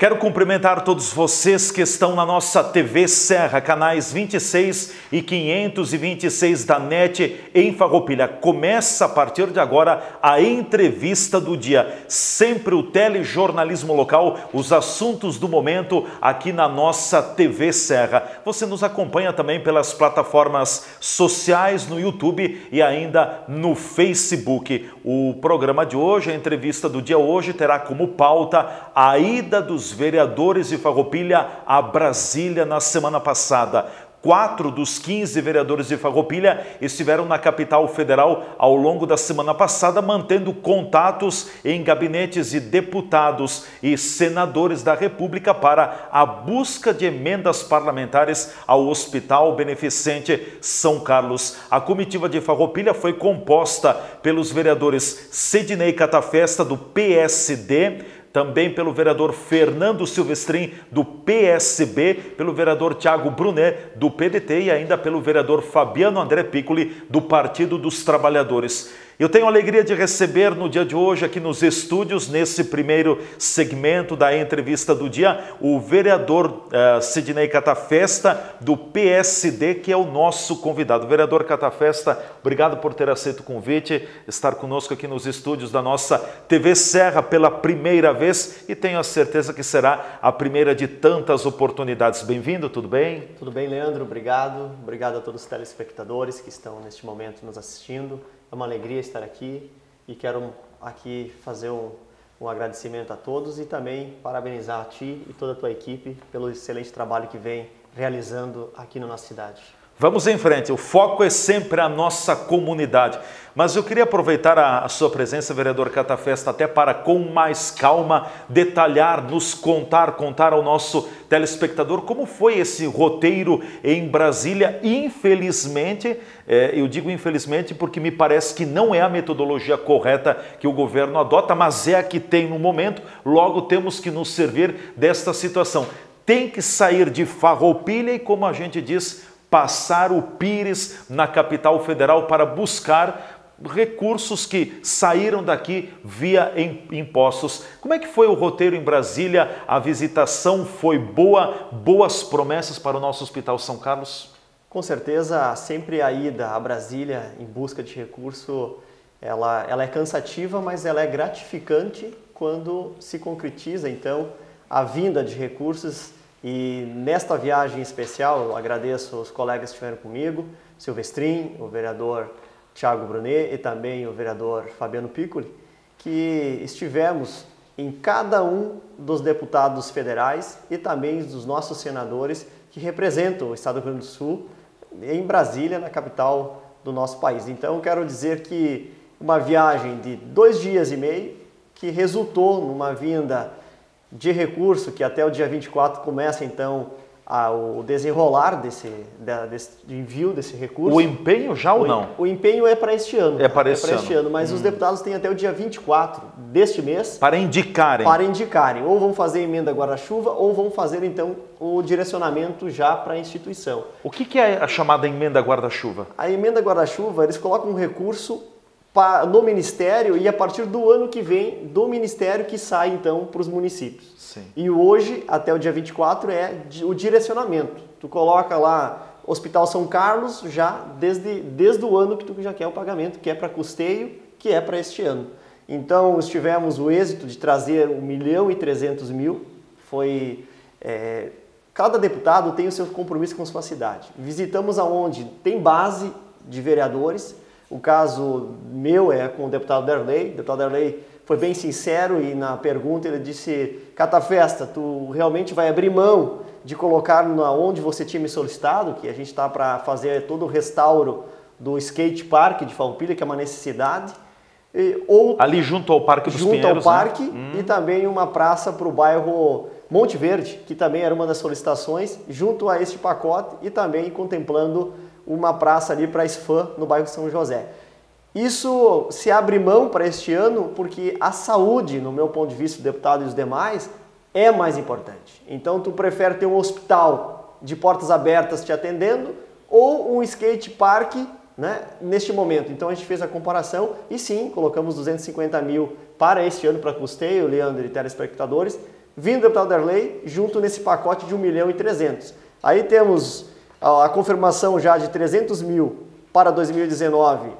Quero cumprimentar todos vocês que estão na nossa TV Serra, canais 26 e 526 da NET em Farroupilha. Começa a partir de agora a entrevista do dia. Sempre o telejornalismo local, os assuntos do momento aqui na nossa TV Serra. Você nos acompanha também pelas plataformas sociais no YouTube e ainda no Facebook. O programa de hoje, a entrevista do dia hoje, terá como pauta a ida dos vereadores de Farroupilha a Brasília na semana passada. Quatro dos 15 vereadores de Farroupilha estiveram na capital federal ao longo da semana passada, mantendo contatos em gabinetes de deputados e senadores da República para a busca de emendas parlamentares ao Hospital Beneficente São Carlos. A comitiva de Farroupilha foi composta pelos vereadores Sidney Catafesta, do PSD, também pelo vereador Fernando Silvestrin, do PSB, pelo vereador Tiago Brunet, do PDT e ainda pelo vereador Fabiano André Piccoli, do Partido dos Trabalhadores. Eu tenho a alegria de receber no dia de hoje, aqui nos estúdios, nesse primeiro segmento da entrevista do dia, o vereador uh, Sidney Catafesta, do PSD, que é o nosso convidado. Vereador Catafesta, obrigado por ter aceito o convite, estar conosco aqui nos estúdios da nossa TV Serra pela primeira vez e tenho a certeza que será a primeira de tantas oportunidades. Bem-vindo, tudo bem? Tudo bem, Leandro, obrigado. Obrigado a todos os telespectadores que estão neste momento nos assistindo. É uma alegria estar aqui e quero aqui fazer um, um agradecimento a todos e também parabenizar a ti e toda a tua equipe pelo excelente trabalho que vem realizando aqui na nossa cidade. Vamos em frente, o foco é sempre a nossa comunidade. Mas eu queria aproveitar a, sua presença, vereador Catafesta, até para, com mais calma, detalhar, nos contar, contar ao nosso telespectador como foi esse roteiro em Brasília. Infelizmente, é, eu digo infelizmente porque me parece que não é a metodologia correta que o governo adota, mas é a que tem no momento. Logo, temos que nos servir desta situação. Tem que sair de farroupilha e, como a gente diz, passar o Pires na capital federal para buscar recursos que saíram daqui via impostos. Como é que foi o roteiro em Brasília? A visitação foi boa? Boas promessas para o nosso Hospital São Carlos? Com certeza, sempre a ida a Brasília em busca de recurso, ela, ela é cansativa, mas ela é gratificante quando se concretiza, então, a vinda de recursos e nesta viagem especial, agradeço os colegas que estiveram comigo, Silvestrin, o vereador Tiago Brunet e também o vereador Fabiano Piccoli, que estivemos em cada um dos deputados federais e também dos nossos senadores que representam o Estado do Rio Grande do Sul em Brasília, na capital do nosso país. Então, quero dizer que uma viagem de dois dias e meio que resultou numa vinda de recurso, que até o dia 24 começa então a, o desenrolar desse, desse envio desse recurso. O empenho já ou não? O empenho é para este ano. É para este, é este ano. ano. Mas hum. os deputados têm até o dia 24 deste mês. Para indicarem. Para indicarem. Ou vão fazer emenda guarda-chuva ou vão fazer então o direcionamento já para a instituição. O que, que é a chamada emenda guarda-chuva? A emenda guarda-chuva, eles colocam um recurso no Ministério e a partir do ano que vem, do Ministério que sai então para os municípios. Sim. E hoje, até o dia 24, é o direcionamento. Tu coloca lá Hospital São Carlos já desde, desde o ano que tu já quer o pagamento, que é para custeio, que é para este ano. Então, tivemos o êxito de trazer 1 milhão e 300 mil, foi... É, cada deputado tem o seu compromisso com sua cidade. Visitamos aonde tem base de vereadores, o caso meu é com o deputado Derley. O deputado Derley foi bem sincero e na pergunta ele disse: Catafesta, tu realmente vai abrir mão de colocar na onde você tinha me solicitado, que a gente está para fazer todo o restauro do skate park de Farroupilha, que é uma necessidade. E, ou ali junto ao Parque dos junto Pinheiros, ao parque né? e também uma praça para o bairro Monte Verde, que também era uma das solicitações, junto a este pacote e também contemplando uma praça ali para SFAM no bairro São José. Isso se abre mão para este ano porque a saúde, no meu ponto de vista, deputado e os demais, é mais importante. Então tu prefere ter um hospital de portas abertas te atendendo ou um skate park né, neste momento. Então a gente fez a comparação e sim, colocamos 250 mil para este ano para custeio, Leandro e telespectadores, vindo o deputado Darley, junto nesse pacote de 1 milhão e 300. Aí temos a confirmação já de 300 mil para 2019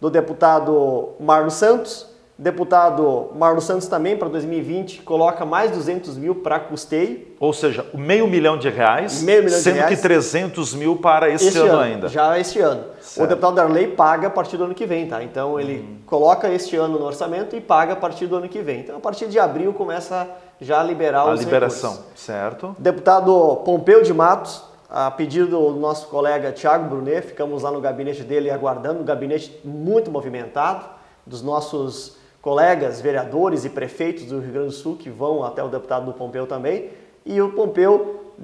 do deputado Marlo Santos, Deputado Marlo Santos também para 2020 coloca mais 200 mil para custeio. Ou seja, meio milhão de reais, meio milhão sendo de reais. que 300 mil para esse, este ano, ano, ainda. Já este ano. Certo. O deputado Darley paga a partir do ano que vem, tá? Então ele Hum. coloca este ano no orçamento e paga a partir do ano que vem. Então a partir de abril começa já a liberar A os liberação, recursos. certo? Deputado Pompeu de Matos, a pedido do nosso colega Tiago Brunet, ficamos lá no gabinete dele aguardando, um gabinete muito movimentado, dos nossos colegas vereadores e prefeitos do Rio Grande do Sul que vão até o deputado do Pompeu também, e o Pompeu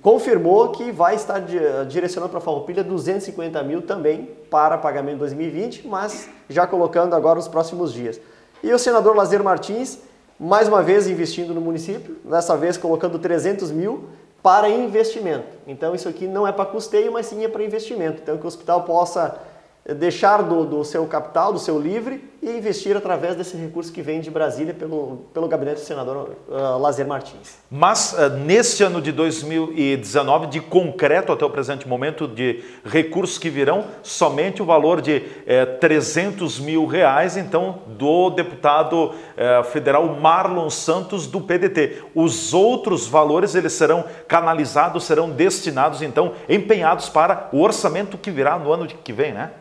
confirmou que vai estar di- direcionando para a Farroupilha 250 mil também para pagamento em 2020, mas já colocando agora os próximos dias. E o senador Lazer Martins, mais uma vez investindo no município, dessa vez colocando 300 mil para investimento. Então isso aqui não é para custeio, mas sim é para investimento. Então que o hospital possa deixar do, do seu capital, do seu livre e investir através desse recurso que vem de Brasília pelo, pelo gabinete do senador uh, Lazer Martins. Mas eh, nesse ano de 2019, de concreto até o presente momento, de recursos que virão, somente o valor de eh, 300 mil reais, então, do deputado eh, federal Marlon Santos, do PDT. Os outros valores, eles serão canalizados, serão destinados, então, empenhados para o orçamento que virá no ano que vem, né?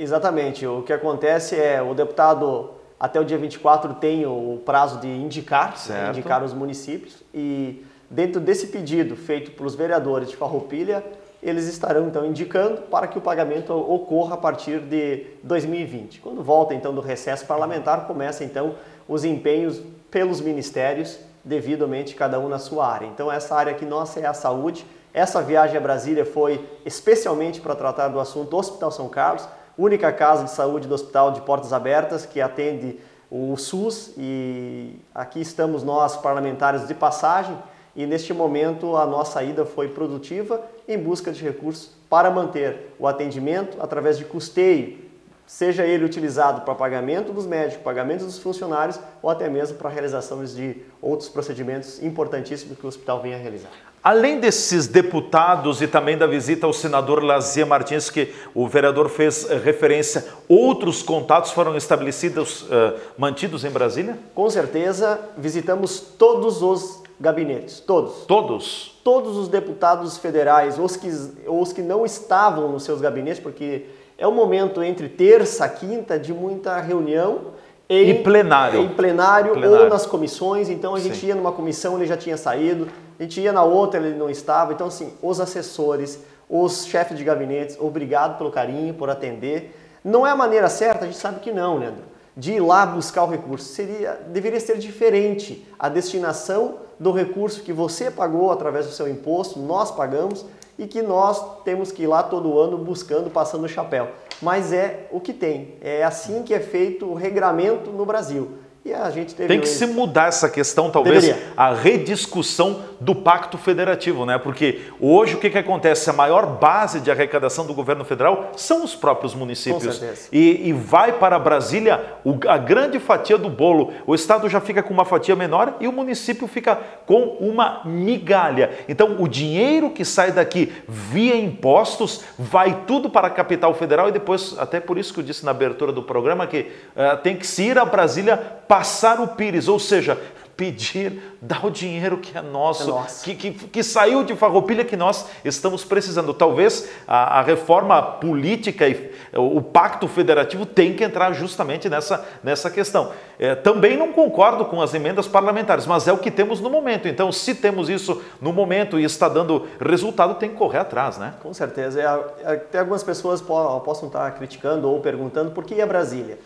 Exatamente. O que acontece é o deputado até o dia 24 tem o prazo de indicar, Certo. indicar os municípios e dentro desse pedido feito pelos vereadores de Farroupilha, eles estarão então indicando para que o pagamento ocorra a partir de 2020. Quando volta então do recesso parlamentar, começa então os empenhos pelos ministérios, devidamente cada um na sua área. Então essa área aqui nossa é a saúde. Essa viagem a Brasília foi especialmente para tratar do assunto Hospital São Carlos, única casa de saúde do hospital de portas abertas que atende o SUS e aqui estamos nós parlamentares de passagem e neste momento a nossa ida foi produtiva em busca de recursos para manter o atendimento através de custeio, seja ele utilizado para pagamento dos médicos, pagamento dos funcionários ou até mesmo para realização de outros procedimentos importantíssimos que o hospital venha a realizar. Além desses deputados e também da visita ao senador Lazier Martins, que o vereador fez eh, referência, outros contatos foram estabelecidos, eh, mantidos em Brasília? Com certeza, visitamos todos os gabinetes, todos. Todos? Todos os deputados federais, os que, os que não estavam nos seus gabinetes, porque é um momento entre terça, quinta de muita reunião em, E plenário. em plenário, Plenário. ou nas comissões. Então a gente Sim. ia numa comissão, ele já tinha saído, a gente ia na outra, ele não estava. Então, assim, os assessores, os chefes de gabinetes, obrigado pelo carinho, por atender. Não é a maneira certa, a gente sabe que não, Leandro, de ir lá buscar o recurso. Seria, deveria ser diferente a destinação do recurso que você pagou através do seu imposto, nós pagamos, e que nós temos que ir lá todo ano buscando, passando o chapéu. Mas é o que tem. É assim que é feito o regramento no Brasil. E a gente teve Tem que esse- se mudar essa questão, talvez, Deveria. a rediscussão do pacto federativo, né? Porque hoje o que, que acontece? A maior base de arrecadação do governo federal são os próprios municípios. Com certeza. E, e vai para Brasília o- a grande fatia do bolo. O Estado já fica com uma fatia menor e o município fica com uma migalha. Então, o dinheiro que sai daqui via impostos vai tudo para a capital federal e depois, até por isso que eu disse na abertura do programa, que eh, tem que se ir a Brasília passar o pires, ou seja, pedir, dar o dinheiro que é nosso, É nosso. que, que, que saiu de farroupilha que nós estamos precisando. Talvez a, a reforma política e o pacto federativo tem que entrar justamente nessa, nessa questão. É, também não concordo com as emendas parlamentares, mas é o que temos no momento. Então, se temos isso no momento e está dando resultado, tem que correr atrás, né? Com certeza. É, Até algumas pessoas po- possam estar criticando ou perguntando por que a Brasília.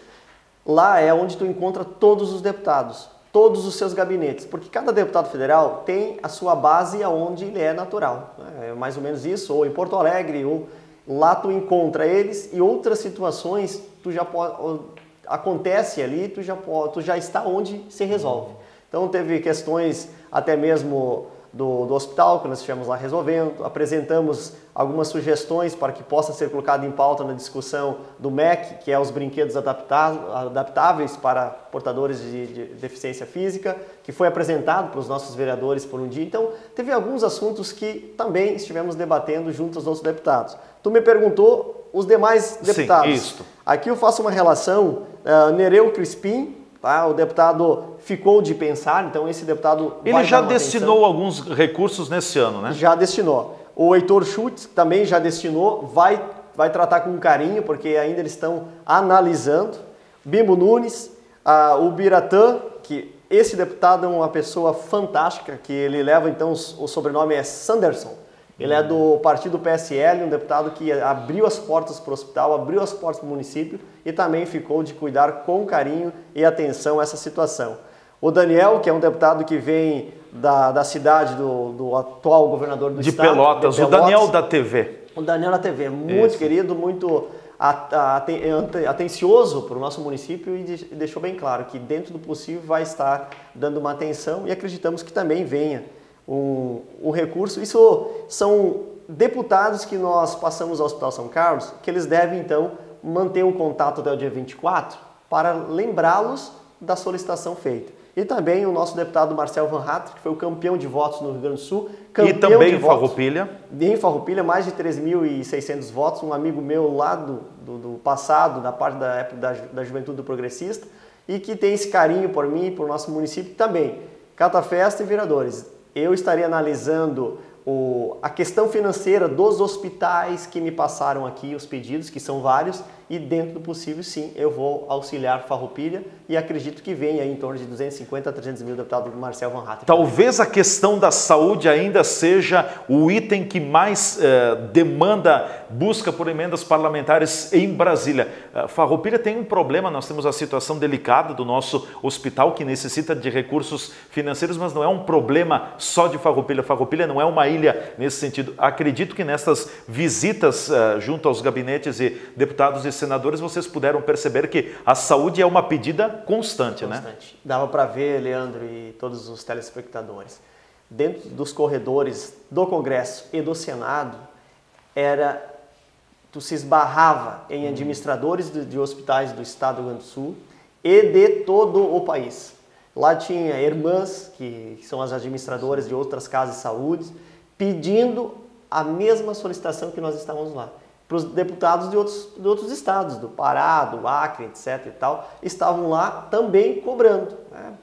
Lá é onde tu encontra todos os deputados, todos os seus gabinetes, porque cada deputado federal tem a sua base aonde ele é natural. né? É mais ou menos isso, ou em Porto Alegre, ou lá tu encontra eles e outras situações tu já pode acontece ali, tu já pode, tu já está onde se resolve. Então teve questões até mesmo do, do hospital, que nós estivemos lá resolvendo, apresentamos algumas sugestões para que possa ser colocado em pauta na discussão do MEC, que é os brinquedos adaptáveis para portadores de, de deficiência física, que foi apresentado para os nossos vereadores por um dia. Então, teve alguns assuntos que também estivemos debatendo junto aos outros deputados. Tu me perguntou os demais deputados. Sim. Aqui eu faço uma relação, uh, Nereu Crispim, Tá? O deputado ficou de pensar, então esse deputado. Ele já destinou atenção. alguns recursos nesse ano, né? Já destinou. O Heitor Schultz também já destinou, vai, vai tratar com carinho, porque ainda eles estão analisando. Bimbo Nunes, o Biratã, que esse deputado é uma pessoa fantástica, que ele leva então o sobrenome é Sanderson. Ele é do partido PSL, um deputado que abriu as portas para o hospital, abriu as portas para o município e também ficou de cuidar com carinho e atenção essa situação. O Daniel, que é um deputado que vem da, da cidade do, do atual governador do de estado. Pelotas, de Pelotas, o Daniel da TV. O Daniel da TV, muito Isso. querido, muito atencioso para o nosso município e deixou bem claro que dentro do possível vai estar dando uma atenção e acreditamos que também venha um, um recurso. Isso são deputados que nós passamos ao Hospital São Carlos, que eles devem então manter um contato até o dia 24 para lembrá-los da solicitação feita. E também o nosso deputado Marcel Van Hatt, que foi o campeão de votos no Rio Grande do Sul. e também em Farroupilha. Em Farroupilha, mais de 3.600 votos. Um amigo meu lá do, do, do, passado, da parte da época da, da Juventude do Progressista, e que tem esse carinho por mim e por nosso município também. Catafesta e vereadores eu estaria analisando o, a questão financeira dos hospitais que me passaram aqui, os pedidos, que são vários, e dentro do possível, sim, eu vou auxiliar Farroupilha e acredito que venha em torno de 250 a 300 mil deputado Marcel Van Hatten. Talvez a questão da saúde ainda seja o item que mais eh, demanda busca por emendas parlamentares em Brasília. Uh, Farroupilha tem um problema, nós temos a situação delicada do nosso hospital que necessita de recursos financeiros, mas não é um problema só de Farroupilha. Farroupilha não é uma ilha nesse sentido. Acredito que nessas visitas uh, junto aos gabinetes e deputados e senadores, vocês puderam perceber que a saúde é uma pedida constante, né? constante. né? Dava para ver, Leandro e todos os telespectadores, dentro dos corredores do Congresso e do Senado, era tu se esbarrava em administradores de, de hospitais do estado do Rio Grande do Sul e de todo o país. Lá tinha irmãs, que são as administradoras de outras casas de saúde, pedindo a mesma solicitação que nós estávamos lá para os deputados de outros, de outros estados, do Pará, do Acre, etc. e tal, estavam lá também cobrando. Né?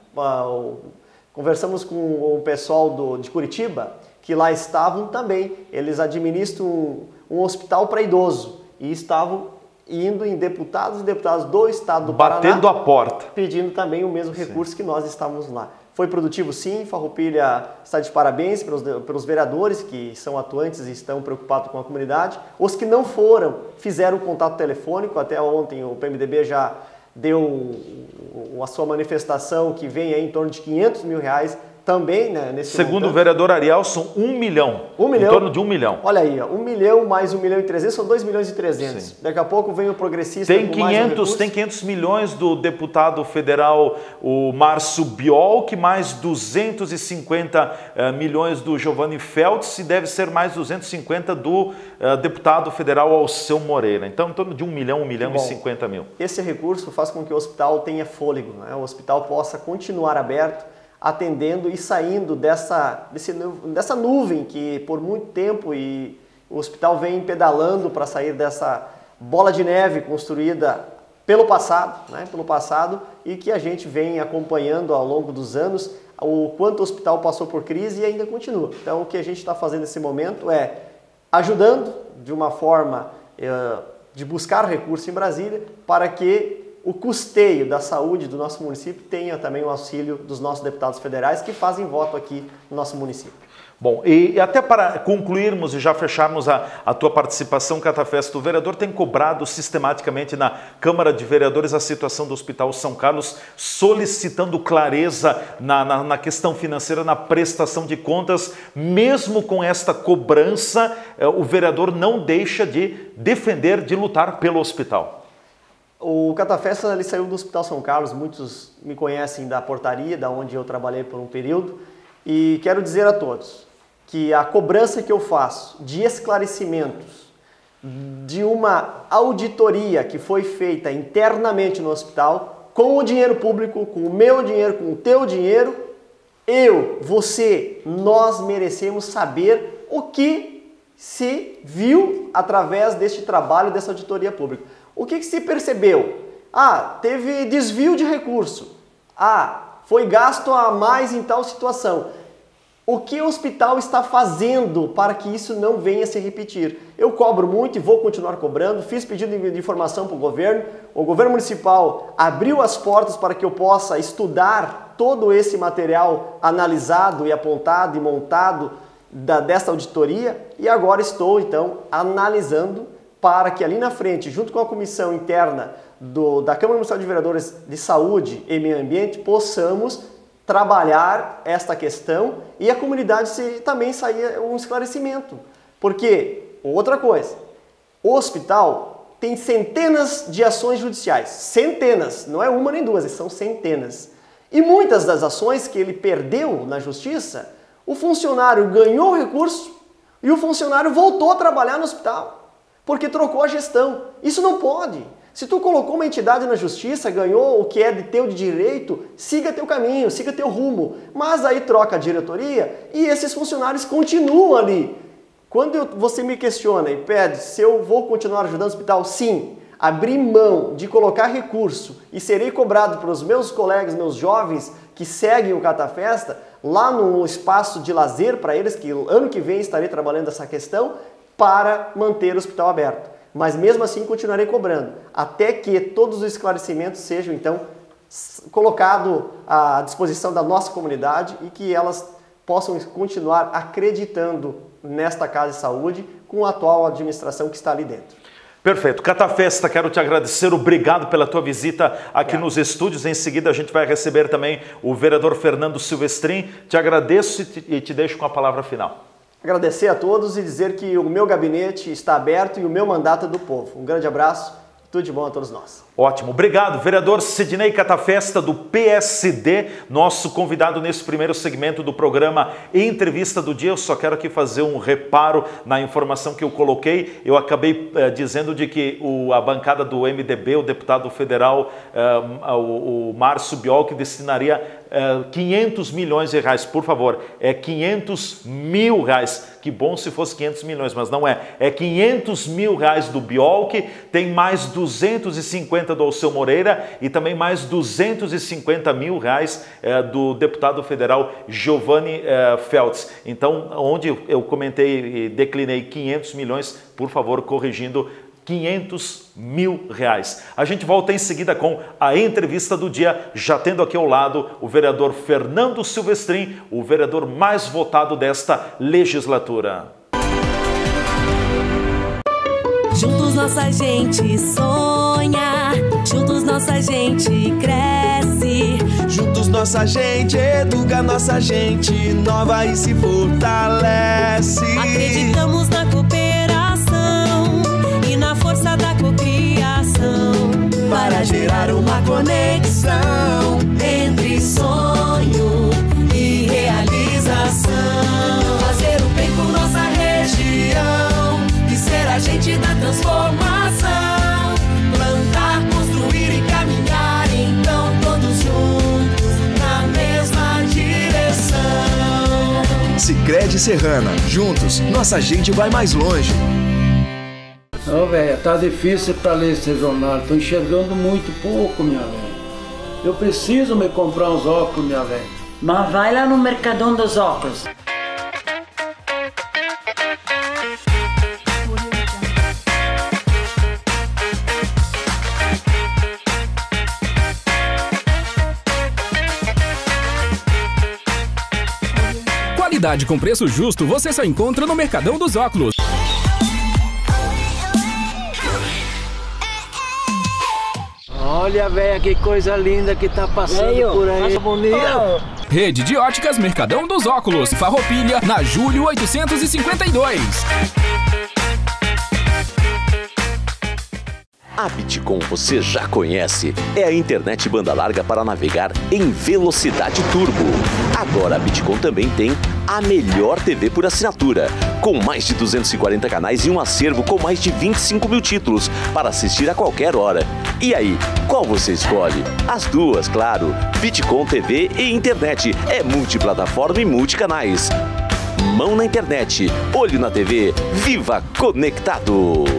Conversamos com o pessoal do, de Curitiba, que lá estavam também. Eles administram um, um hospital para idoso e estavam indo em deputados e deputadas do estado do Batendo Paraná. Batendo a porta. Pedindo também o mesmo recurso Sim. que nós estávamos lá. Foi produtivo sim, Farroupilha está de parabéns pelos, pelos vereadores que são atuantes e estão preocupados com a comunidade. Os que não foram, fizeram contato telefônico, até ontem o PMDB já deu a sua manifestação que vem em torno de 500 mil reais também, né, nesse Segundo montante. o vereador Arielson, um milhão. Um milhão? Em torno de um milhão. Olha aí, ó, um milhão mais um milhão e trezentos são dois milhões e trezentos. Daqui a pouco vem o progressista tem 500, um Tem 500 milhões do deputado federal, o Márcio Biol, que mais 250 uh, eh, milhões do Giovanni Feltz e deve ser mais 250 do uh, deputado federal Alceu Moreira. Então, em torno de um milhão, um milhão e cinquenta mil. Esse recurso faz com que o hospital tenha fôlego, né? o hospital possa continuar aberto, atendendo e saindo dessa, desse, dessa nuvem que por muito tempo e o hospital vem pedalando para sair dessa bola de neve construída pelo passado, né, pelo passado e que a gente vem acompanhando ao longo dos anos o quanto o hospital passou por crise e ainda continua. Então o que a gente está fazendo nesse momento é ajudando de uma forma eh, de buscar recursos em Brasília para que o custeio da saúde do nosso município tenha também o auxílio dos nossos deputados federais que fazem voto aqui no nosso município. Bom, e, até para concluirmos e já fecharmos a, a tua participação, Catafesta, o vereador tem cobrado sistematicamente na Câmara de Vereadores a situação do Hospital São Carlos, solicitando clareza na, na, na questão financeira, na prestação de contas. Mesmo com esta cobrança, eh, o vereador não deixa de defender, de lutar pelo hospital. O Catafesta ele saiu do Hospital São Carlos, muitos me conhecem da portaria, da onde eu trabalhei por um período, E quero dizer a todos que a cobrança que eu faço de esclarecimentos de uma auditoria que foi feita internamente no hospital, com o dinheiro público, com o meu dinheiro, com o teu dinheiro, eu, você, nós merecemos saber o que se viu através deste trabalho, dessa auditoria pública. O que, que se percebeu? Ah, teve desvio de recurso. Ah, foi gasto a mais em tal situação. O que o hospital está fazendo para que isso não venha a se repetir? Eu cobro muito e vou continuar cobrando. Fiz pedido de informação para o governo. O governo municipal abriu as portas para que eu possa estudar todo esse material analisado e apontado e montado da, dessa auditoria e agora estou então analisando para que ali na frente, junto com a comissão interna do, da Câmara Municipal de Vereadores de Saúde e Meio Ambiente, possamos trabalhar esta questão e a comunidade se, também sair um esclarecimento. Porque, outra coisa, o hospital tem centenas de ações judiciais, centenas, não é uma nem duas, são centenas. E muitas das ações que ele perdeu na justiça, o funcionário ganhou o recurso e o funcionário voltou a trabalhar no hospital, porque trocou a gestão. Isso não pode. Se tu colocou uma entidade na justiça, ganhou o que é de teu de direito, siga teu caminho, siga teu rumo. Mas aí troca a diretoria e esses funcionários continuam ali. Quando eu, você me questiona e pede se eu vou continuar ajudando o hospital, sim. Abrir mão de colocar recurso e serei cobrado pelos meus colegas, meus jovens que seguem o Catafesta, lá no espaço de lazer para eles, que ano que vem estarei trabalhando essa questão, para manter o hospital aberto mas mesmo assim continuarei cobrando, até que todos os esclarecimentos sejam então colocados à disposição da nossa comunidade e que elas possam continuar acreditando nesta Casa de Saúde com a atual administração que está ali dentro. Perfeito. Catafesta, quero te agradecer. Obrigado pela tua visita aqui é. nos estúdios. Em seguida, a gente vai receber também o vereador Fernando Silvestrin. Te agradeço e te, e te deixo com a palavra final. Agradecer a todos e dizer que o meu gabinete está aberto e o meu mandato é do povo. Um grande abraço, tudo de bom a todos nós. Ótimo, obrigado. Vereador Sidney Catafesta, do PSD, nosso convidado nesse primeiro segmento do programa Entrevista do Dia. Eu só quero aqui fazer um reparo na informação que eu coloquei. Eu acabei eh, dizendo de que o, a bancada do MDB, o deputado federal, eh, o, o Márcio Biol, destinaria 500 é, milhões de reais, por favor, é 500 mil reais. Que bom se fosse 500 milhões, mas não é. É 500 mil reais do Biolk, tem mais 250 do Alceu Moreira e também mais 250 mil reais é, do deputado federal Giovanni é, Feltz. Então, onde eu comentei e declinei 500 milhões, por favor, corrigindo 500 mil reais. A gente volta em seguida com a entrevista do dia, já tendo aqui ao lado o vereador Fernando Silvestrin, o vereador mais votado desta legislatura. Juntos nossa gente sonha, juntos nossa gente cresce. Juntos nossa gente educa, nossa gente nova e se fortalece. Acreditamos para gerar uma conexão entre sonho e realização. Fazer o bem por nossa região e ser agente da transformação. Plantar, construir e caminhar, então todos juntos na mesma direção. Sicredi Serrana, juntos nossa gente vai mais longe. Não, velho, tá difícil para ler esse jornal. Tô enxergando muito pouco, minha velha. Eu preciso me comprar uns óculos, minha velha. Mas vai lá no Mercadão dos Óculos. Qualidade com preço justo você só encontra no Mercadão dos Óculos. Olha, velho, que coisa linda que tá passando Veio, por aí. bonita. Rede de óticas Mercadão dos Óculos. Farroupilha, na Julho 852. A Bitcom você já conhece. É a internet banda larga para navegar em velocidade turbo. Agora a Bitcom também tem a melhor TV por assinatura, com mais de 240 canais e um acervo com mais de 25 mil títulos para assistir a qualquer hora. E aí, qual você escolhe? As duas, claro. Bitcom TV e internet. É multiplataforma e multicanais. Mão na internet, olho na TV, viva conectado!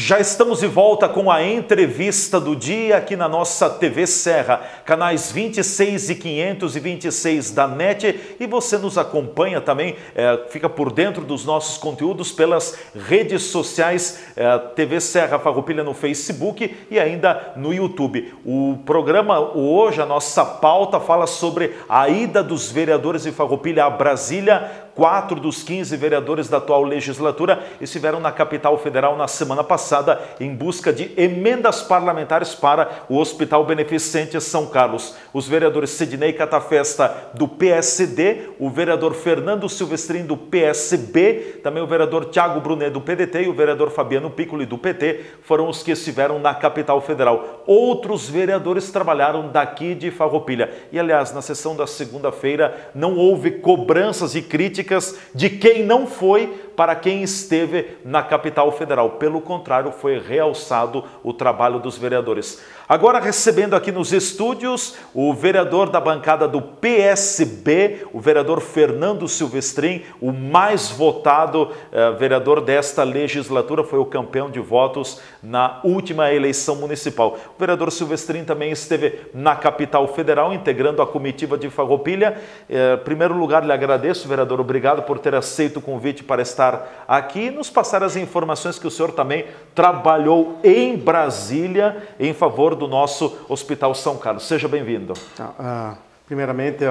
Já estamos de volta com a entrevista do dia aqui na nossa TV Serra, canais 26 e 526 da NET e você nos acompanha também, é, fica por dentro dos nossos conteúdos pelas redes sociais é, TV Serra Farroupilha no Facebook e ainda no YouTube. O programa hoje, a nossa pauta fala sobre a ida dos vereadores de Farroupilha a Brasília Quatro dos 15 vereadores da atual legislatura estiveram na capital federal na semana passada em busca de emendas parlamentares para o Hospital Beneficente São Carlos. Os vereadores Sidney Catafesta, do PSD, o vereador Fernando Silvestrin, do PSB, também o vereador Tiago Brunet, do PDT e o vereador Fabiano Piccoli, do PT, foram os que estiveram na capital federal. Outros vereadores trabalharam daqui de Farroupilha. E, aliás, na sessão da segunda-feira não houve cobranças e críticas de quem não foi para quem esteve na capital federal. Pelo contrário, foi realçado o trabalho dos vereadores. Agora recebendo aqui nos estúdios o vereador da bancada do PSB, o vereador Fernando Silvestrin, o mais votado eh, vereador desta legislatura, foi o campeão de votos na última eleição municipal. O vereador Silvestrin também esteve na capital federal, integrando a comitiva de Farroupilha. Eh, em primeiro lugar, lhe agradeço, vereador, obrigado por ter aceito o convite para estar aqui e nos passar as informações que o senhor também trabalhou em Brasília em favor do nosso Hospital São Carlos. Seja bem-vindo. Uh, primeiramente,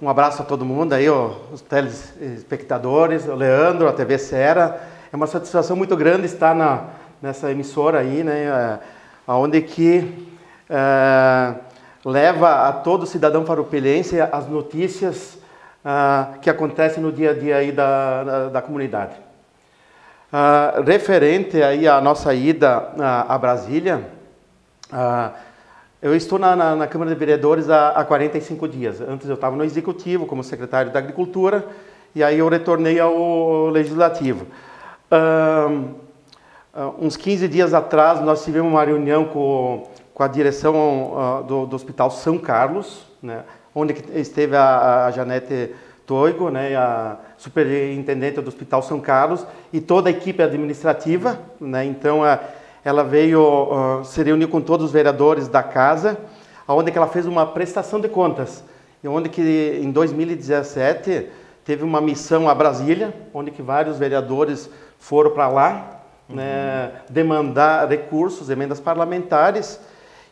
um abraço a todo mundo aí, os telespectadores, o Leandro, a TV Sera. É uma satisfação muito grande estar na, nessa emissora aí, né, uh, onde que uh, leva a todo cidadão farupilhense as notícias uh, que acontece no dia a dia aí da, da, da comunidade. Uh, referente aí à nossa ida uh, a Brasília, eu estou na, na, na, Câmara de Vereadores há, há 45 dias. Antes eu estava no Executivo como secretário da Agricultura e aí eu retornei ao Legislativo. uns 15 dias atrás nós tivemos uma reunião com, com a direção do, do Hospital São Carlos, né? Onde esteve a, a Janete Toigo, né, a superintendente do Hospital São Carlos, e toda a equipe administrativa. Né, então, a, ela veio uh, se reunir com todos os vereadores da casa, onde que ela fez uma prestação de contas, e onde que em 2017 teve uma missão a Brasília, onde que vários vereadores foram para lá, uhum. né, demandar recursos, emendas parlamentares,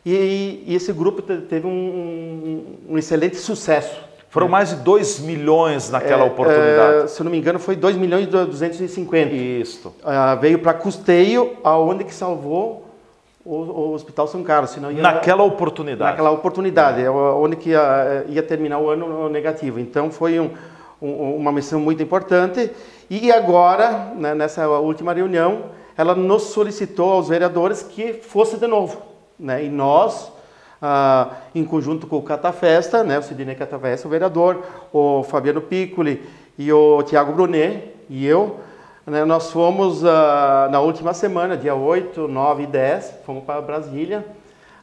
e, e esse grupo teve um, um, um excelente sucesso. Foram mais de 2 milhões naquela é, oportunidade. É, se eu não me engano, foi 2 milhões e 250. Isso. Uh, veio para custeio, aonde que salvou o, o, Hospital São Carlos. Senão ia, naquela oportunidade. Naquela oportunidade, é. onde que ia, ia, terminar o ano negativo. Então foi um, um, uma missão muito importante. E agora, né, nessa última reunião, ela nos solicitou aos vereadores que fosse de novo. Né? E nós, ah, em conjunto com o Catafesta, né? o Sidney Catafesta, o vereador, o Fabiano Piccoli e o Tiago Brunet e eu, né? nós fomos ah, na última semana, dia 8, 9 e 10, fomos para Brasília,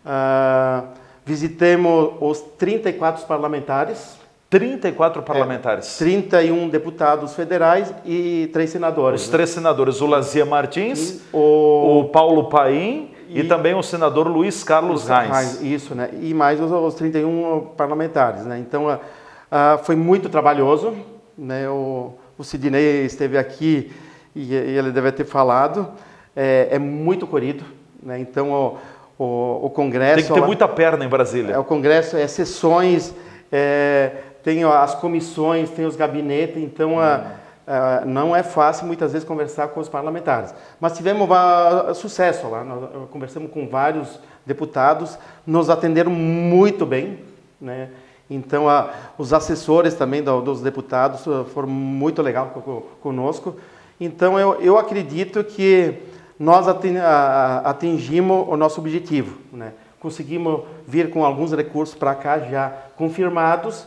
ah, visitemos os 34 parlamentares, 34 parlamentares. É, 31 deputados federais e três senadores. Os né? três senadores, o Lazia Martins, o... o Paulo Paim e, e, também o senador Luiz Carlos Reis. Isso, né? E mais os, os 31 parlamentares, né? Então, uh, uh, foi muito trabalhoso, né? O, o Sidney esteve aqui e, e ele deve ter falado, é, é muito corrido. Né? Então, o, o, o, Congresso... Tem que ter muita perna em Brasília. É, o Congresso é sessões, é, tem as comissões, tem os gabinetes, então... Hum. A, Uh, não é fácil muitas vezes conversar com os parlamentares. Mas tivemos uh, sucesso lá. Nós uh, conversamos com vários deputados, nos atenderam muito bem. Né? Então, os assessores também do, dos deputados foram muito legais conosco. Então, eu, eu acredito que nós atingimos o nosso objetivo. Né? Conseguimos vir com alguns recursos para cá já confirmados.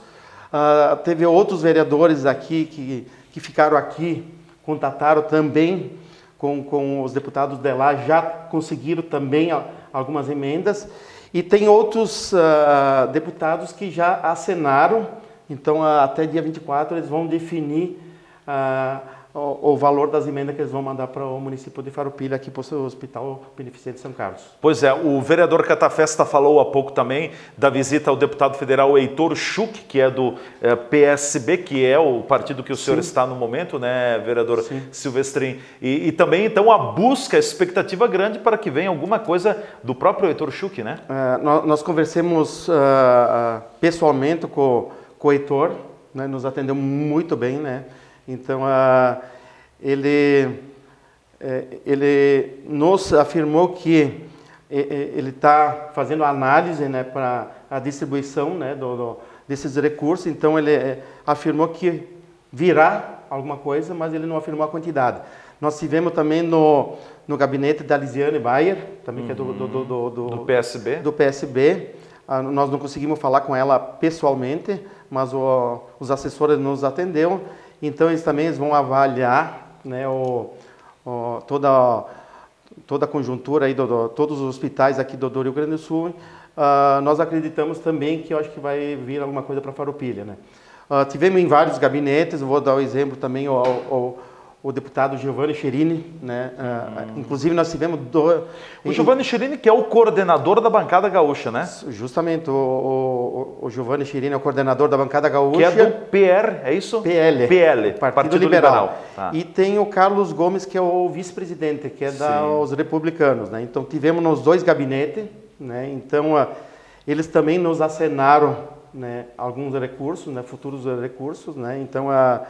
teve outros vereadores aqui que que ficaram aqui, contataram também com, com os deputados de lá, já conseguiram também algumas emendas. E tem outros uh, deputados que já acenaram, então uh, até dia 24 eles vão definir uh, o, o, valor das emendas que eles vão mandar para o município de Farroupilha, aqui para o Hospital Beneficente São Carlos. Pois é, o vereador Catafesta falou há pouco também da visita ao deputado federal Heitor Schuch, que é do é, PSB, que é o partido que o senhor Sim. está no momento, né, vereador Sim. Silvestrin? E, e, também, então, a busca, a expectativa grande para que venha alguma coisa do próprio Heitor Schuch, né? É, nós, nós, conversamos uh, pessoalmente com, com o Heitor, né, nos atendeu muito bem, né? Então, ele, é, ele nos afirmou que ele está fazendo análise né, para a distribuição né, do, do, desses recursos, então ele é, afirmou que virá alguma coisa, mas ele não afirmou a quantidade. Nós tivemos também no, no gabinete da Lisiane Bayer, também uhum. que é do, do, do, do, do PSB. Do PSB. Ah, nós não conseguimos falar com ela pessoalmente, mas o, os assessores nos atenderam então eles também vão avaliar né, o, o, toda, toda a conjuntura aí, do, do, todos os hospitais aqui do, do Rio Grande do Sul. Uh, nós acreditamos também que eu acho que vai vir alguma coisa para Farroupilha. Né? Uh, tivemos em vários gabinetes, vou dar o um exemplo também, o, o o deputado Giovanni Cherini, né? Uh, inclusive nós tivemos do... o Giovanni Cherini que é o coordenador da bancada gaúcha, né? Justamente o, o, o Giovanni Cherini é o coordenador da bancada gaúcha. Que é do PR, é isso? PL. PL, Partido, Partido Liberal. Liberal. Tá. E tem o Carlos Gomes que é o vice-presidente, que é dos republicanos, né? Então tivemos nos dois gabinetes, né? Então uh, eles também nos acenaram, né? Alguns recursos, né? Futuros recursos, né? Então a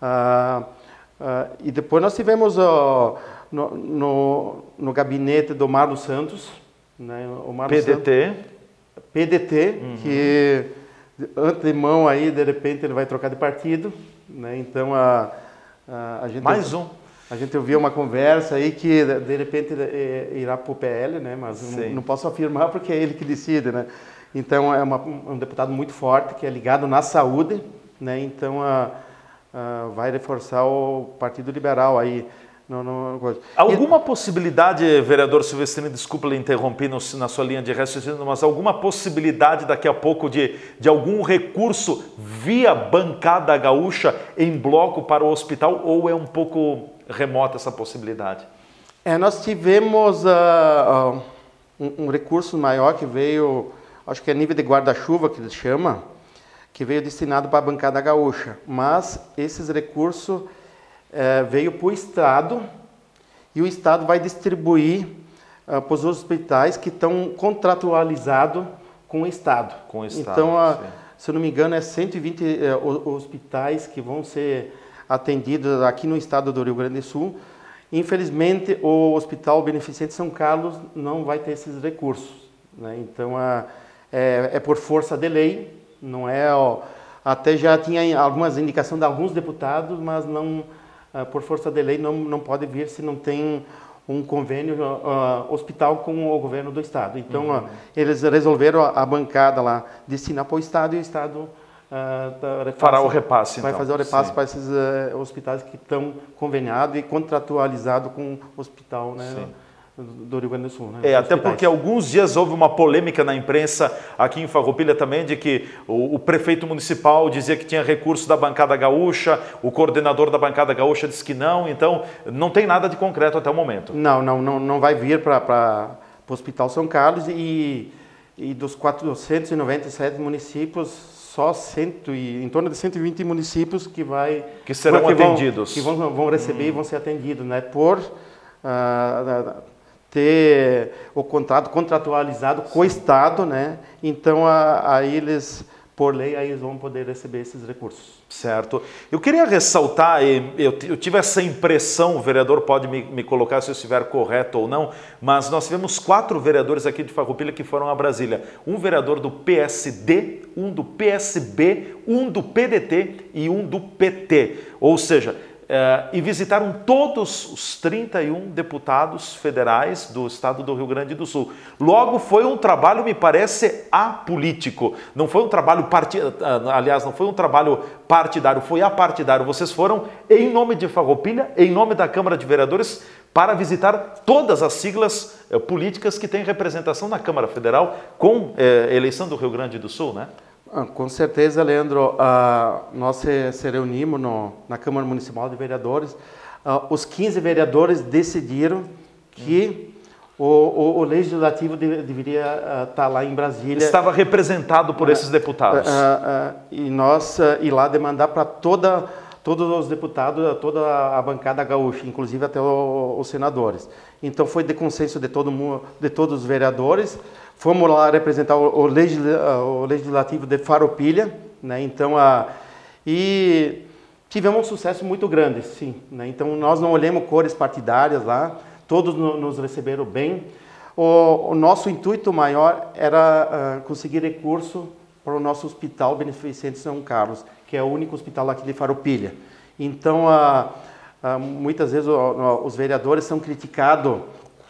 uh, uh, e depois nós tivemos uh, no, no, no, gabinete do Marlo Santos, né, o Marlo PDT. Santos, PDT, uhum. que antemão aí, de repente, ele vai trocar de partido. Né, então, a, a, a gente... Mais um. A gente ouviu uma conversa aí que, de repente, irá para o PL, né, mas não, não, posso afirmar porque é ele que decide. Né. Então, é uma, um deputado muito forte, que é ligado na saúde. Né, então, a uh, vai reforçar o Partido Liberal aí. No, no... Alguma e... possibilidade, vereador Silvestrino, desculpa lhe interromper no, na sua linha de raciocínio, mas alguma possibilidade daqui a pouco de, de algum recurso via bancada gaúcha em bloco para o hospital ou é um pouco remota essa possibilidade? É, nós tivemos uh, um, um, recurso maior que veio, acho que é nível de guarda-chuva que eles chamam, que veio destinado para a bancada gaúcha, mas esses recursos é, veio para o Estado e o Estado vai distribuir uh, para os hospitais que estão contratualizados com o Estado. Com o Estado. Então, uh, se eu não me engano, é 120 uh, hospitais que vão ser atendidos aqui no estado do Rio Grande do Sul. Infelizmente, o Hospital Beneficente São Carlos não vai ter esses recursos. Né? Então, é, é por força de lei, não é, ó, até já tinha algumas indicações de alguns deputados, mas não, uh, por força de lei não, não pode vir se não tem um convênio uh, hospital com o governo do estado. Então uhum. uh, eles resolveram a, a, bancada lá destinar para o estado e o estado uh, fará o repasse. Vai então. fazer o repasse Sim. para esses hospitais que estão conveniados e contratualizados com o hospital, né? Do Rio Grande do Sul. Né? É, até porque alguns dias houve uma polêmica na imprensa aqui em Farroupilha também de que o, o, prefeito municipal dizia que tinha recurso da bancada gaúcha, o coordenador da bancada gaúcha disse que não, então não tem nada de concreto até o momento. Não, não, não, não vai vir para o Hospital São Carlos e, e dos 497 municípios, só cento e, em torno de 120 municípios que vai que serão que vão, atendidos que vão, vão receber hum. e vão ser atendidos, né? Por uh, ter o contrato contratualizado com o Estado, né? Então aí eles por lei, aí eles vão poder receber esses recursos. Certo. Eu queria ressaltar, eu, tive essa impressão, o vereador pode me, me, colocar se eu estiver correto ou não, mas nós tivemos quatro vereadores aqui de Farroupilha que foram a Brasília. Um vereador do PSD, um do PSB, um do PDT e um do PT. Ou seja, Uh, e visitaram todos os 31 deputados federais do estado do Rio Grande do Sul. Logo, foi um trabalho, me parece, apolítico. Não foi um trabalho partidário, uh, aliás, não foi um trabalho partidário, foi apartidário. Vocês foram em nome de Farroupilha, em nome da Câmara de Vereadores, para visitar todas as siglas uh, políticas que têm representação na Câmara Federal com eh, eleição do Rio Grande do Sul, né? Ah, com certeza, Leandro. Ah, nós se, reunimos no, na Câmara Municipal de Vereadores. Ah, os 15 vereadores decidiram que o, o, o Legislativo de, deveria estar lá em Brasília. Estava representado por esses deputados. e nós ir lá demandar para toda todos os deputados, toda a bancada gaúcha, inclusive até os senadores. Então foi de consenso de todo mundo, de todos os vereadores. Fomos lá representar o, legislativo de Faropilha, né? Então a e tivemos um sucesso muito grande, sim. Né? Então nós não olhamos cores partidárias lá, todos nos receberam bem. O, o nosso intuito maior era uh, conseguir recurso para o nosso hospital Beneficente São Carlos, que é o único hospital aqui de Faropilha. Então, uh, uh, muitas vezes os vereadores são criticados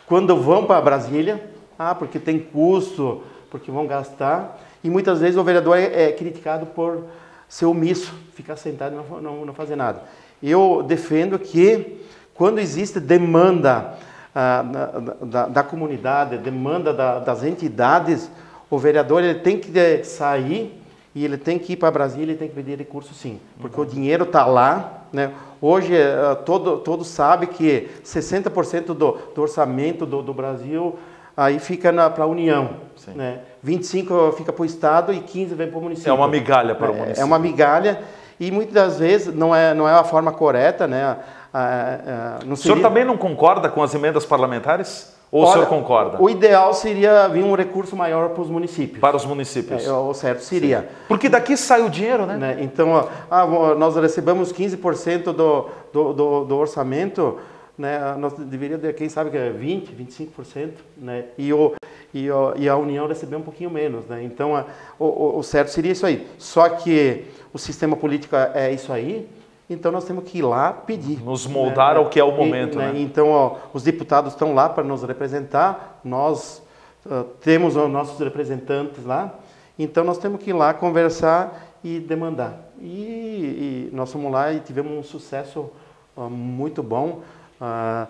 quando vão para Brasília, ah, porque tem custo, porque vão gastar. E muitas vezes o vereador é, é criticado por ser omisso, ficar sentado e não, não, não, fazer nada. Eu defendo que quando existe demanda ah, da, da, da, comunidade, demanda da, das entidades, o vereador ele tem que eh, sair e ele tem que ir para Brasília e tem que pedir recurso sim, porque uhum. o dinheiro está lá. Né? Hoje uh, todo, todo sabe que 60% do, do orçamento do, do Brasil aí fica para a União. Né? 25 fica para o Estado e 15 vem para o município. É uma migalha para o é, município. É uma migalha e muitas das vezes não é, não é a forma correta. Né? seria... O senhor também não concorda com as emendas parlamentares? Ou Olha, o senhor concorda? O ideal seria vir um recurso maior para os municípios. Para os municípios. É, o certo seria. Sim. Porque daqui sai o dinheiro, né? né? Então, ah, nós recebemos 15% do, do, do, do orçamento né, nós deveríamos, quem sabe, que é 20%, 25%, né, e, o, e, o, e a União receber um pouquinho menos. Né, então, a, o, o certo seria isso aí. Só que o sistema político é isso aí, então nós temos que ir lá pedir. Nos moldar né, ao que é o momento. E, né? Então, ó, os deputados estão lá para nos representar, nós uh, temos os nossos representantes lá, então nós temos que ir lá conversar e demandar. E, e nós fomos lá e tivemos um sucesso uh, muito bom. Ah,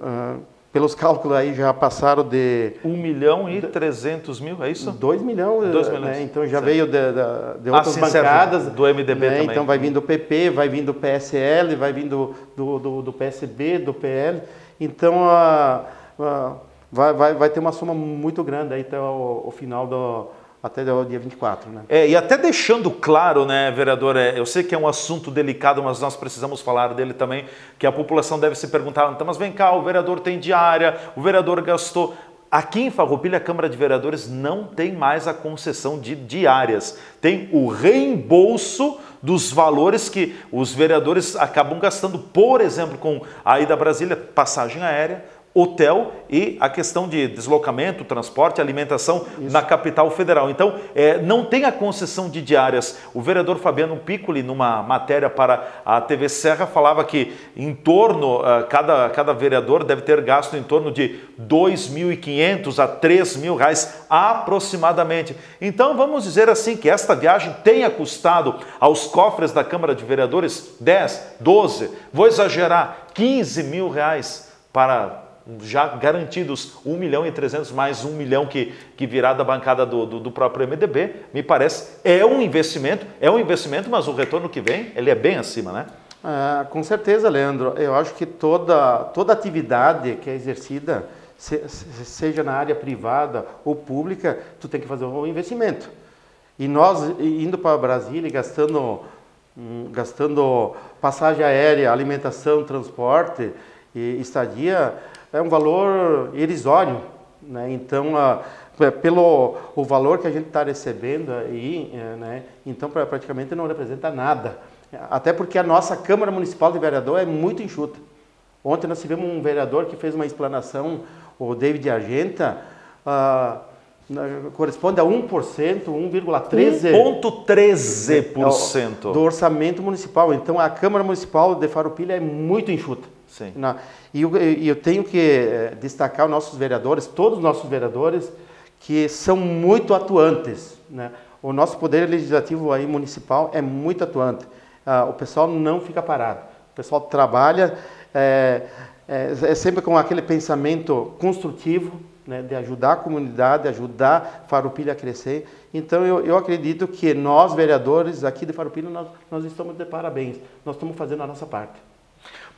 ah, pelos cálculos aí já passaram de... 1 milhão e 300 mil, é isso? 2 milhões. 2 milhões. Né? Então já certo. veio de, de, de outras ah, bancadas. Do MDB né? também. Então vai vindo do PP, vai vindo do PSL, vai vindo do, do, do PSB, do PL. Então ah, ah, vai, vai, vai ter uma soma muito grande aí até o, o final do até o dia 24, né? É, e até deixando claro, né, vereador, é, eu sei que é um assunto delicado, mas nós precisamos falar dele também, que a população deve se perguntar, então, mas vem cá, o vereador tem diária, o vereador gastou... Aqui em Farroupilha, a Câmara de Vereadores não tem mais a concessão de diárias, tem o reembolso dos valores que os vereadores acabam gastando, por exemplo, com a ida a Brasília, passagem aérea, hotel e a questão de deslocamento, transporte, alimentação Isso. na capital federal. Então, é, não tem a concessão de diárias. O vereador Fabiano Piccoli, numa matéria para a TV Serra, falava que em torno, uh, cada, cada vereador deve ter gasto em torno de R$ 2.500 a 3.000 reais aproximadamente. Então, vamos dizer assim que esta viagem tenha custado aos cofres da Câmara de Vereadores 10, 12, vou exagerar, 15 mil reais para já garantidos 1 milhão e 300 mais 1 milhão que, que virá da bancada do, do, do, próprio MDB, me parece, é um investimento, é um investimento, mas o retorno que vem, ele é bem acima, né? Ah, com certeza, Leandro. Eu acho que toda, toda atividade que é exercida, se, seja na área privada ou pública, tu tem que fazer um investimento. E nós indo para Brasília, gastando, hum, gastando passagem aérea, alimentação, transporte e estadia, é um valor irrisório. Né? Então, a, pelo o valor que a gente está recebendo aí, é, né? então praticamente não representa nada. Até porque a nossa Câmara Municipal de Vereador é muito enxuta. Ontem nós tivemos um vereador que fez uma explanação, o David Argenta, ah, corresponde a 1%, 1,13%. 1,13% do orçamento municipal. Então a Câmara Municipal de Farroupilha é muito enxuta. Sim. E eu, eu tenho que eh, destacar os nossos vereadores, todos os nossos vereadores, que são muito atuantes. Né? O nosso poder legislativo aí municipal é muito atuante. Ah, o pessoal não fica parado. O pessoal trabalha é, é, é sempre com aquele pensamento construtivo, né, de ajudar a comunidade, de ajudar Farroupilha a crescer. Então, eu, eu acredito que nós, vereadores aqui de Farroupilha, nós, nós estamos de parabéns. Nós estamos fazendo a nossa parte.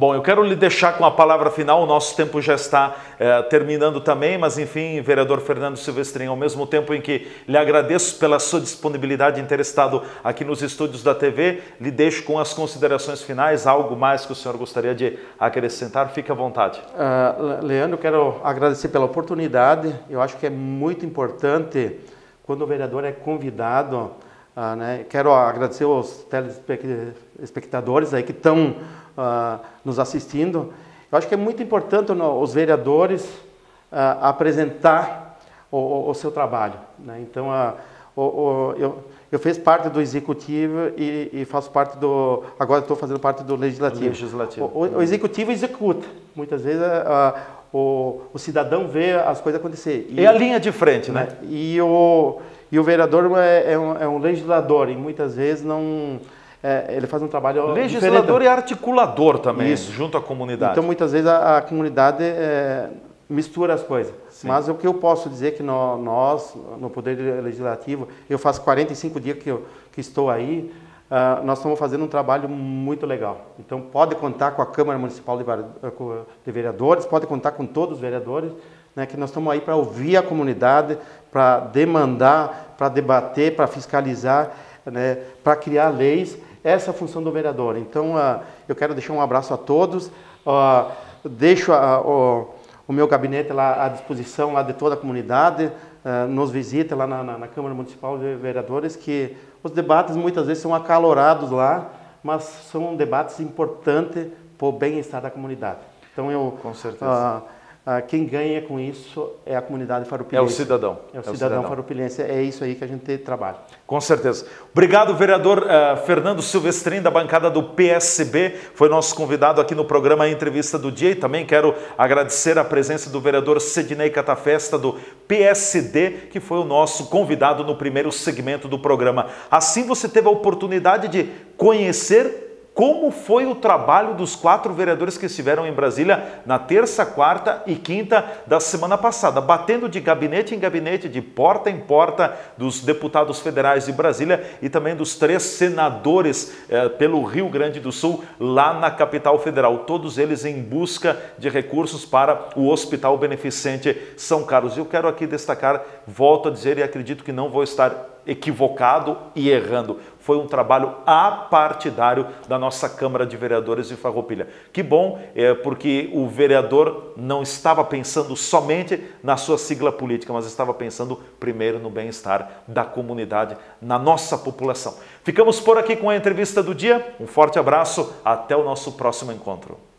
Bom, eu quero lhe deixar com a palavra final, o nosso tempo já está é, terminando também, mas enfim, vereador Fernando Silvestrinho, ao mesmo tempo em que lhe agradeço pela sua disponibilidade em ter estado aqui nos estúdios da TV, lhe deixo com as considerações finais, algo mais que o senhor gostaria de acrescentar, fique à vontade. Uh, Leandro, quero agradecer pela oportunidade, eu acho que é muito importante quando o vereador é convidado, uh, né? quero agradecer aos telespectadores aí que estão uh, nos assistindo. Eu acho que é muito importante no, os vereadores uh, apresentar o, o, o, seu trabalho. Né? Então, uh, o, eu, eu fiz parte do executivo e, e faço parte do. Agora estou fazendo parte do legislativo. legislativo. O, executivo executa. Muitas vezes o, o cidadão vê as coisas acontecer. E, é a linha de frente, né? né? E o, e o vereador é, é, um, é um legislador e muitas vezes não é, ele faz um trabalho legislador diferente. e articulador também Isso. junto à comunidade. Então muitas vezes a, a comunidade é, mistura as coisas. Sim. Mas o que eu posso dizer é que no, nós no poder legislativo, eu faço 45 dias que eu que estou aí, uh, nós estamos fazendo um trabalho muito legal. Então pode contar com a Câmara Municipal de, de Vereadores, pode contar com todos os vereadores, né, que nós estamos aí para ouvir a comunidade, para demandar, para debater, para fiscalizar, né, para criar leis essa é a função do vereador. Então, uh, eu quero deixar um abraço a todos. Uh, deixo uh, o, o, meu gabinete lá à disposição lá de toda a comunidade. nos visita lá na, na, na, Câmara Municipal de Vereadores, que os debates muitas vezes são acalorados lá, mas são debates importantes para o bem-estar da comunidade. Então, eu... Com certeza ah, quem ganha com isso é a comunidade faropilense. É o cidadão. É o, é cidadão, cidadão. É isso aí que a gente trabalha. Com certeza. Obrigado, vereador uh, Fernando Silvestrin, da bancada do PSB. Foi nosso convidado aqui no programa Entrevista do Dia. E também quero agradecer a presença do vereador Sidney Catafesta, do PSD, que foi o nosso convidado no primeiro segmento do programa. Assim você teve a oportunidade de conhecer como foi o trabalho dos quatro vereadores que estiveram em Brasília na terça, quarta e quinta da semana passada, batendo de gabinete em gabinete, de porta em porta dos deputados federais de Brasília e também dos três senadores eh, pelo Rio Grande do Sul, lá na capital federal, todos eles em busca de recursos para o Hospital Beneficente São Carlos. Eu quero aqui destacar, volto a dizer e acredito que não vou estar equivocado e errando. Foi um trabalho apartidário da nossa Câmara de Vereadores de Farroupilha. Que bom, é, porque o vereador não estava pensando somente na sua sigla política, mas estava pensando primeiro no bem-estar da comunidade, na nossa população. Ficamos por aqui com a entrevista do dia. Um forte abraço, até o nosso próximo encontro.